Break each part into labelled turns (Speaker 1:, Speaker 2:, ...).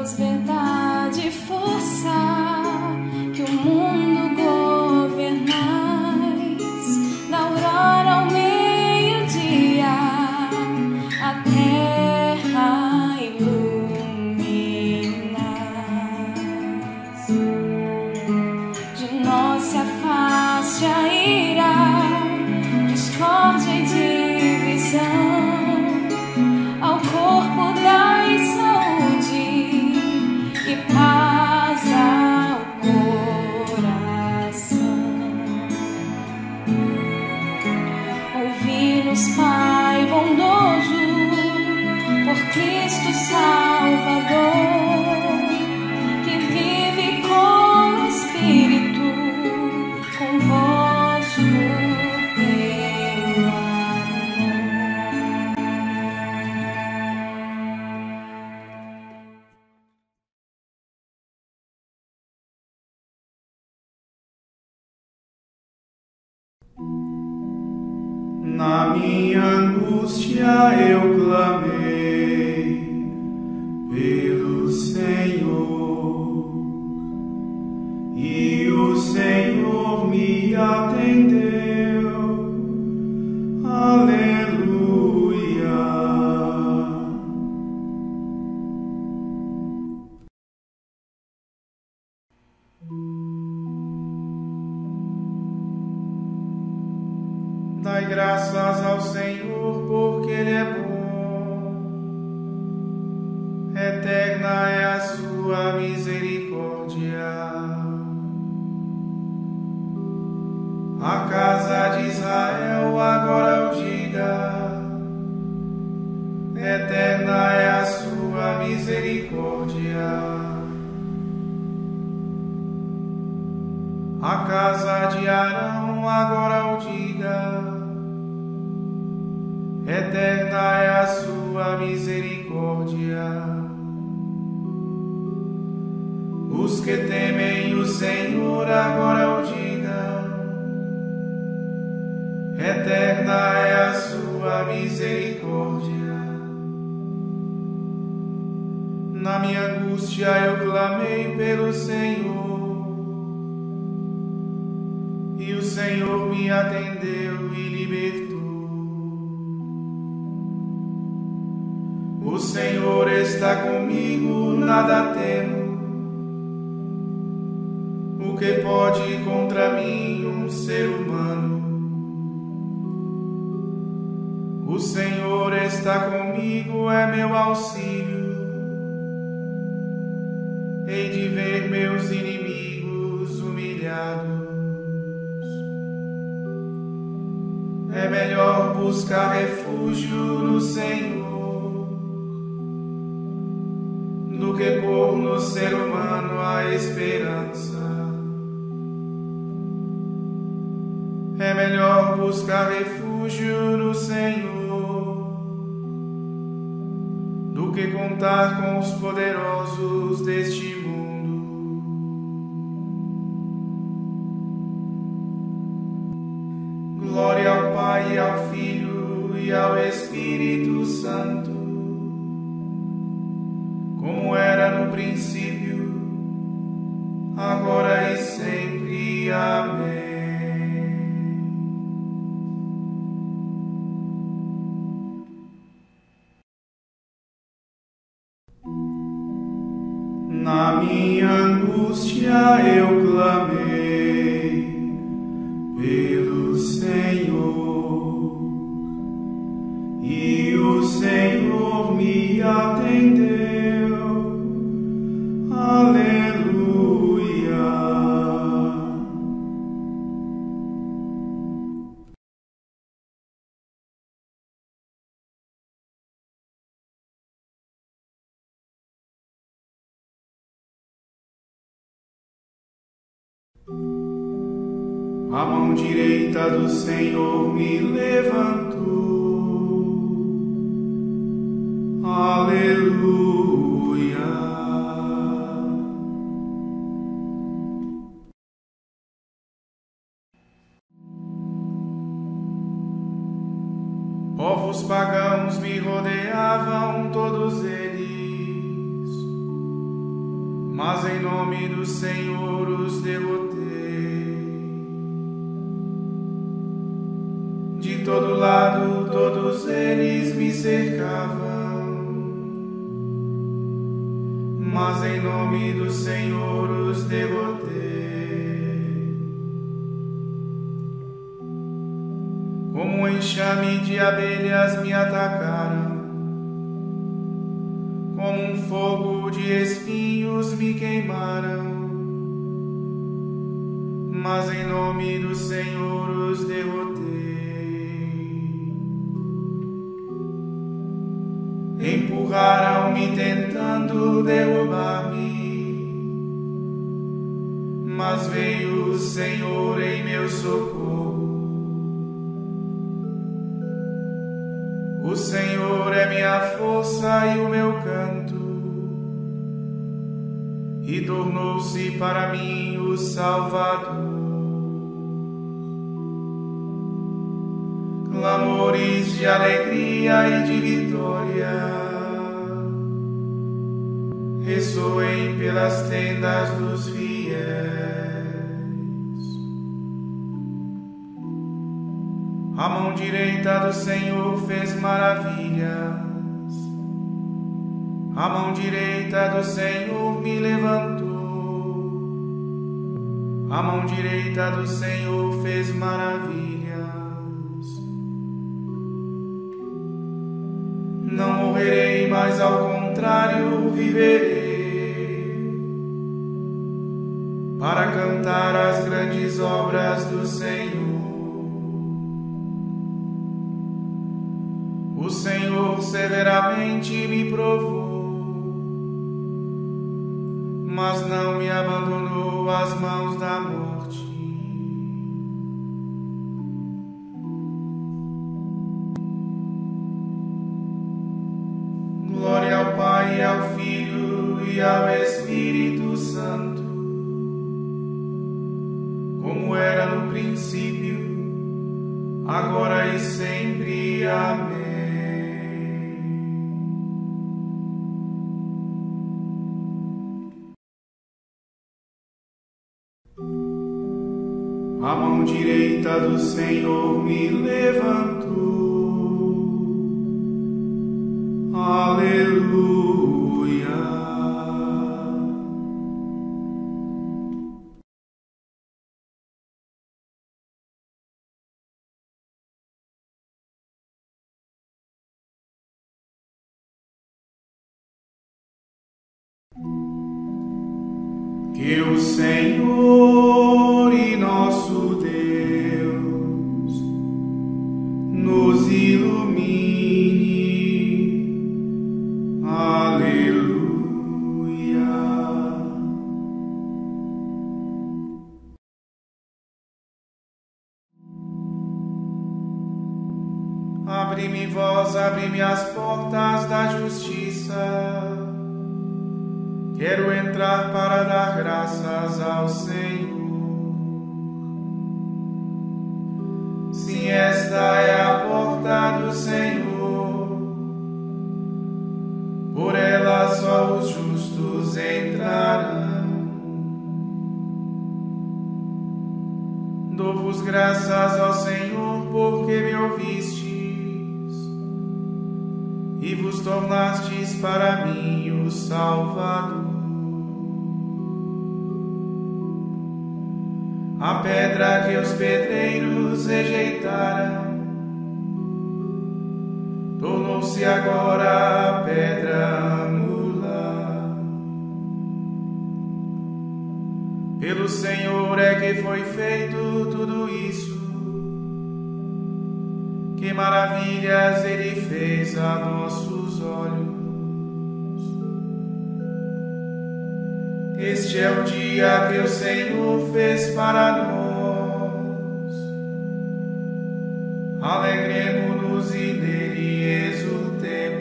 Speaker 1: Deus, força,
Speaker 2: angústia eu clamei pelo Senhor e o Senhor me atendeu. Casa de Arão agora o diga. Eterna é a sua misericórdia. Os que temem o Senhor agora o diga. Eterna é a sua misericórdia. Na minha angústia eu clamei pelo Senhor Senhor me atendeu e libertou. O Senhor está comigo, nada temo. O que pode contra mim um ser humano? O Senhor está comigo, é meu auxílio. Hei de ver meus inimigos melhor buscar refúgio no Senhor do que pôr no ser humano a esperança. É melhor buscar refúgio no Senhor do que contar com os poderosos deste mundo. Glória ao Pai, ao Filho e ao Espírito Santo, como era no princípio, agora e sempre. Amém. Na minha angústia eu clamei A mão direita do Senhor me levantou. Aleluia. Povos pagãos me rodeavam, todos eles, mas em nome do Senhor os derrotei. Todos eles me cercavam, mas em nome do Senhor os derrotei. como um enxame de abelhas me atacaram, como um fogo de espinhos me queimaram, mas em nome do Senhor os derrotei. Empurraram-me tentando derrubar-me, mas veio o Senhor em meu socorro. O Senhor é minha força e o meu canto, e tornou-se para mim o Salvador. Clamores de alegria e de vitória ressoem pelas tendas dos fiéis. A mão direita do Senhor fez maravilhas. A mão direita do Senhor me levantou. A mão direita do Senhor fez maravilhas. Não morrerei, mas ao contrário viverei para cantar as grandes obras do Senhor. O Senhor severamente me provou, mas não me abandonou às mãos da morte. Glória ao Pai, ao Filho e ao Espírito Santo, princípio, agora e sempre. Amém. A mão direita do Senhor me levantou. Senhor e nosso Deus nos ilumine. Ouvistes e vos tornastes para mim o Salvador. A pedra que os pedreiros rejeitaram tornou-se agora a pedra angular. Pelo Senhor é que foi feito tudo isso maravilhas ele fez a nossos olhos. Este é o dia que o Senhor fez para nós. Alegremos-nos e nele exultemos.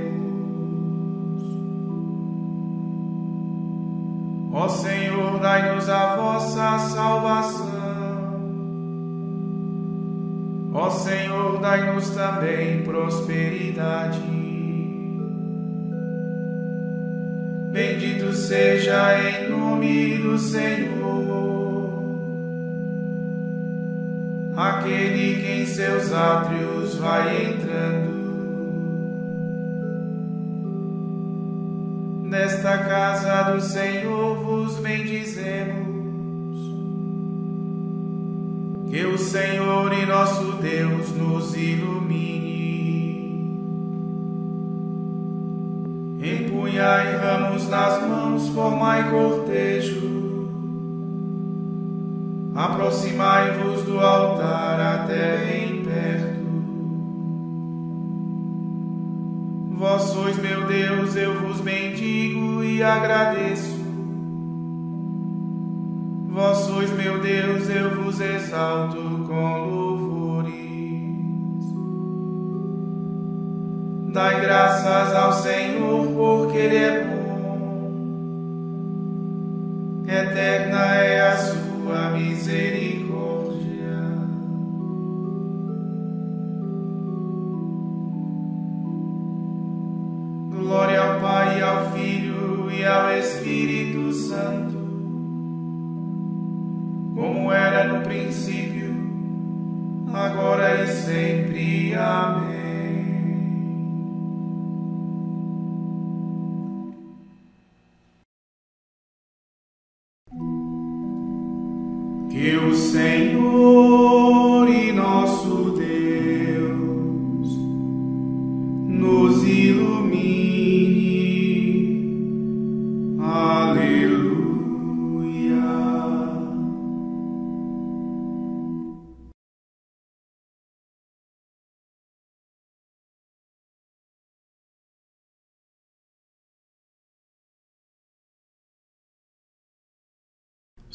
Speaker 2: Ó Senhor, dai-nos a vossa salvação. Dai-nos também prosperidade. Bendito seja em nome do Senhor, aquele que em seus átrios vai entrando. Nesta casa do Senhor vos bendizemos. Que o Senhor e nosso Deus nos ilumine. Empunhai ramos nas mãos, formai cortejo. Aproximai-vos do altar até em perto. Vós sois meu Deus, eu vos bendigo e agradeço. Vós sois meu Deus, eu vos exalto com louvores. Dai graças ao Senhor, porque Ele é bom. Eterna é a sua misericórdia. No princípio, agora e sempre. Amém.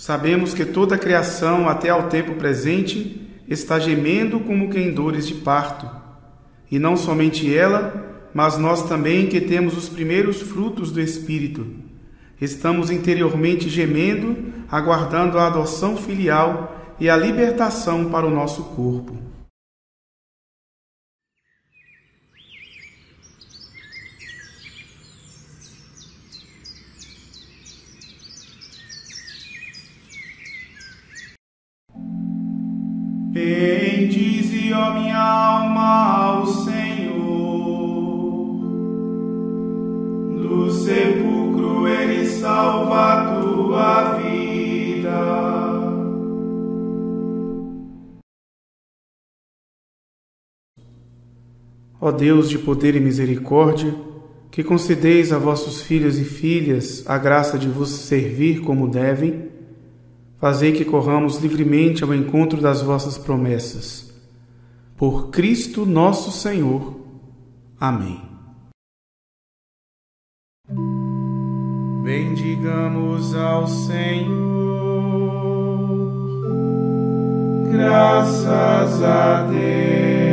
Speaker 3: Sabemos que toda a criação, até ao tempo presente, está gemendo como que em dores de parto. E não somente ela, mas nós também que temos os primeiros frutos do Espírito. Estamos interiormente gemendo, aguardando a adoção filial e a libertação para o nosso corpo.
Speaker 2: Bendize, ó minha alma, ao Senhor. Do sepulcro ele salva a tua vida.
Speaker 3: Ó Deus de poder e misericórdia, que concedeis a vossos filhos e filhas a graça de vos servir como devem, fazei que corramos livremente ao encontro das vossas promessas. Por Cristo nosso Senhor. Amém.
Speaker 2: Bendigamos ao Senhor. Graças a Deus.